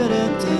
confident in